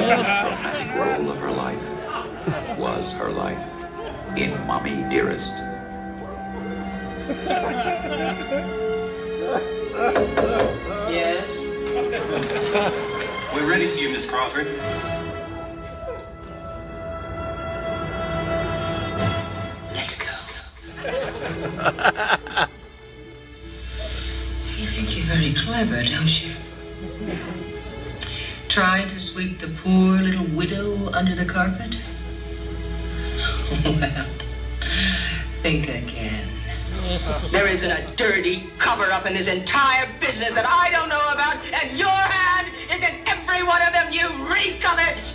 role of her life was her life in Mommie Dearest. Yes? We're ready for you, Miss Crawford. Let's go. You think you're very clever, don't you? Trying to sweep the poor little widow under the carpet? Well, think again. There isn't a dirty cover up in this entire business that I don't know about, and your hand is in every one of them, you reek of it!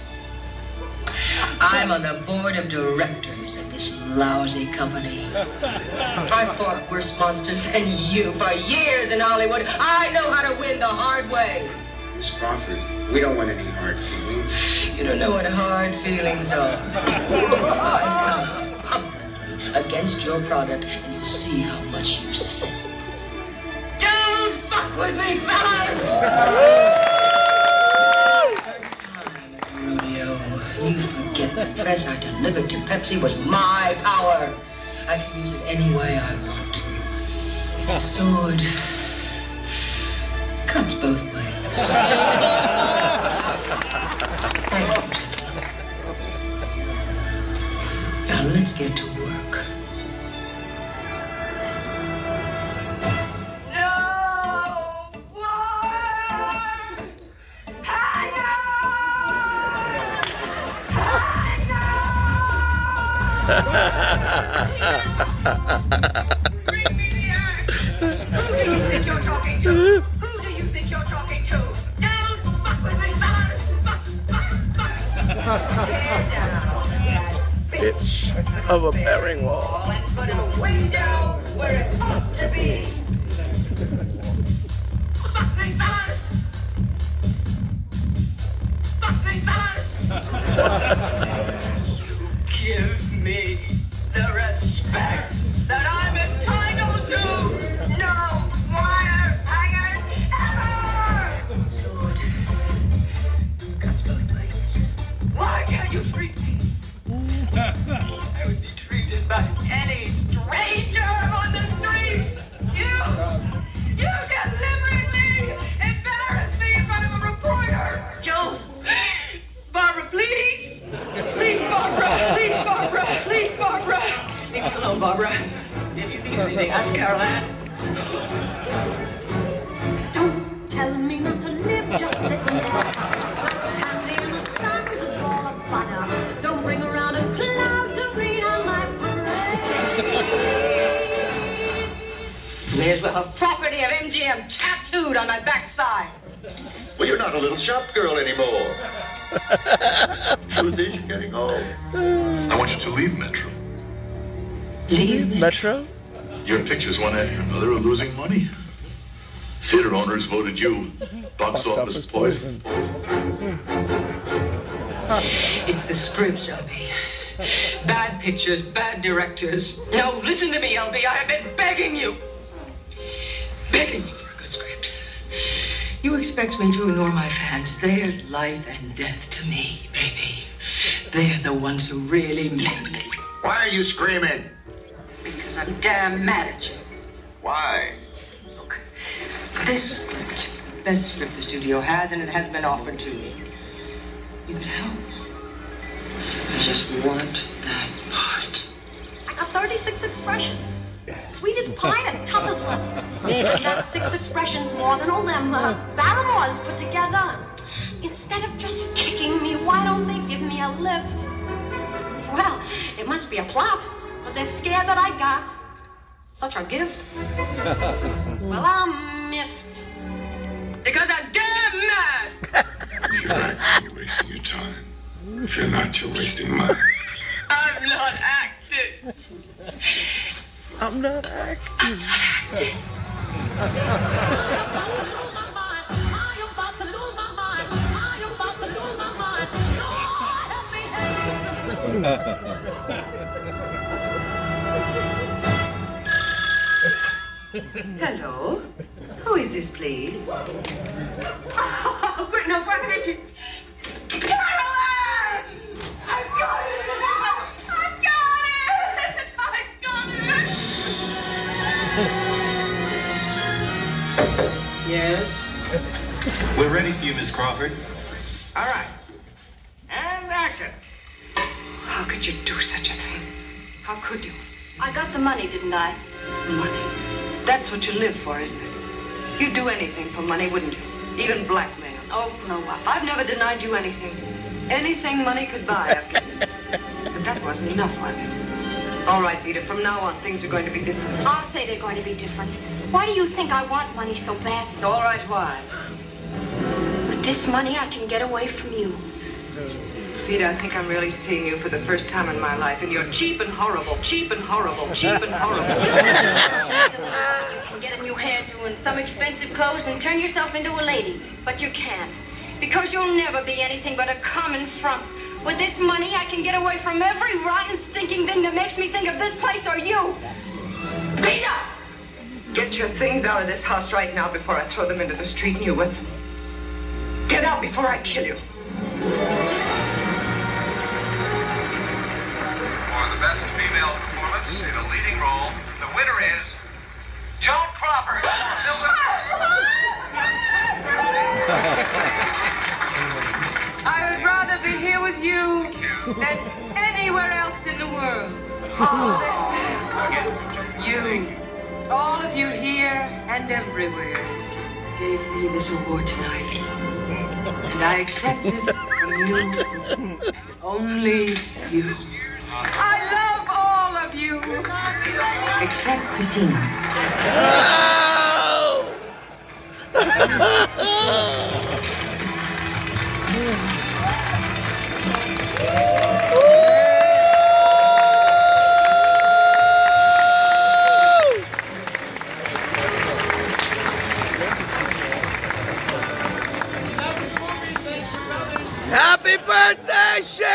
I'm on the board of directors of this lousy company. I've fought worse monsters than you for years in Hollywood. I know how to win the hard way. Miss Crawford, we don't want any hard feelings. You don't know what hard feelings are. Against your product, and you see how much you sell. Don't fuck with me, fellas! First time you forget the press I delivered to Pepsi was my power. I can use it any way I want. It's a sword. Cuts both ways. Now let's get to work. Bring me the axe! Who do you think you're talking to? Think you're talking to? Don't fuck with me, fellas! Fuck, fuck, fuck! Down, Bitch of a bearing wall. and put a window where it ought to be. Barbara. If you need anything, ask Caroline. Don't tell me not to live, just sit there. Happy in the sun is a of butter. Don't bring around a cloud to rain on my parade. May as well have property of MGM tattooed on my backside. Well, you're not a little shop girl anymore. Truth is, you're getting old. I want you to leave Metro. Leave. Metro? Your pictures, one after another, are losing money. Theater owners voted you box, office, poison. It's the scripts, LB. Bad pictures, bad directors. No, listen to me, LB. I have been begging you. Begging you for a good script. You expect me to ignore my fans. They're life and death to me, baby. They're the ones who really make me. Why are you screaming? Because I'm damn mad at you. Why? Look, this script is the best script the studio has, and it has been offered to me. You could help. I just want that part. I got 36 expressions. Sweet as pine and tough as leather. That's six expressions more than all them uh, Barrymores put together. Instead of just kicking me, why don't they give me a lift? Well, it must be a plot, because they're scared that I got such a gift. well, I'm miffed. Because I'm damn mad. If you're acting, you're wasting your time. If you're not, you're wasting mine. I'm not acting. I'm not acting. Hello? Who is this, please? Oh, good enough for me! Caroline! I've got it! I've got it! I've got it! Yes? We're ready for you, Miss Crawford. All right. And action. How could you do such a thing? How could you? I got the money, didn't I? Money? That's what you live for, isn't it? You'd do anything for money, wouldn't you? Even blackmail. Oh, no, I've never denied you anything. Anything money could buy, I've given you. But that wasn't enough, was it? All right, Peter, from now on, things are going to be different. I'll say they're going to be different. Why do you think I want money so bad? All right, why? With this money, I can get away from you. Peter, I think I'm really seeing you for the first time in my life, and you're cheap and horrible, cheap and horrible, cheap and horrible. You can get a new hairdo and some expensive clothes and turn yourself into a lady. But you can't. Because you'll never be anything but a common frump. With this money, I can get away from every rotten, stinking thing that makes me think of this place or you. Veda! Get your things out of this house right now before I throw them into the street and you with them. Get out before I kill you. For the best female performance in a leading role, the winner is Joan Crawford. I would rather be here with you than anywhere else in the world. You, all of you here and everywhere, gave me this award tonight. And I accept it from you, only you. I love all of you. Except Christina. Happy oh! Cher!